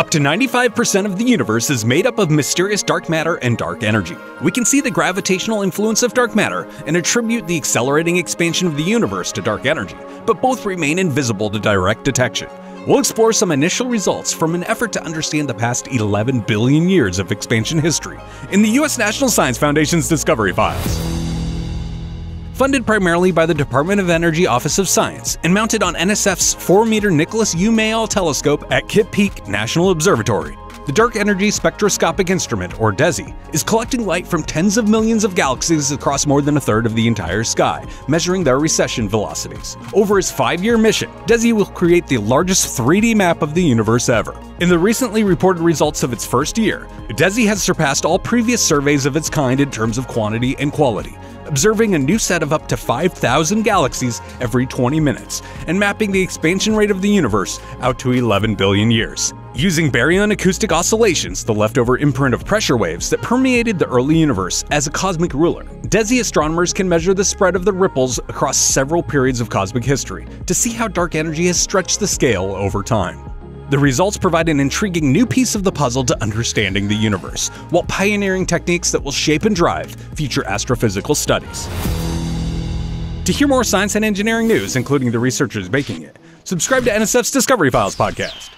Up to 95% of the universe is made up of mysterious dark matter and dark energy. We can see the gravitational influence of dark matter and attribute the accelerating expansion of the universe to dark energy, but both remain invisible to direct detection. We'll explore some initial results from an effort to understand the past 11 billion years of expansion history in the U.S. National Science Foundation's Discovery Files funded primarily by the Department of Energy Office of Science and mounted on NSF's 4-meter Nicholas U. Mayall telescope at Kitt Peak National Observatory. The Dark Energy Spectroscopic Instrument, or DESI, is collecting light from tens of millions of galaxies across more than a third of the entire sky, measuring their recession velocities. Over its five-year mission, DESI will create the largest 3D map of the universe ever. In the recently reported results of its first year, DESI has surpassed all previous surveys of its kind in terms of quantity and quality, observing a new set of up to 5,000 galaxies every 20 minutes, and mapping the expansion rate of the universe out to 11 billion years. Using baryon acoustic oscillations, the leftover imprint of pressure waves that permeated the early universe as a cosmic ruler, DESI astronomers can measure the spread of the ripples across several periods of cosmic history to see how dark energy has stretched the scale over time. The results provide an intriguing new piece of the puzzle to understanding the universe, while pioneering techniques that will shape and drive future astrophysical studies. To hear more science and engineering news, including the researchers making it, subscribe to NSF's Discovery Files podcast.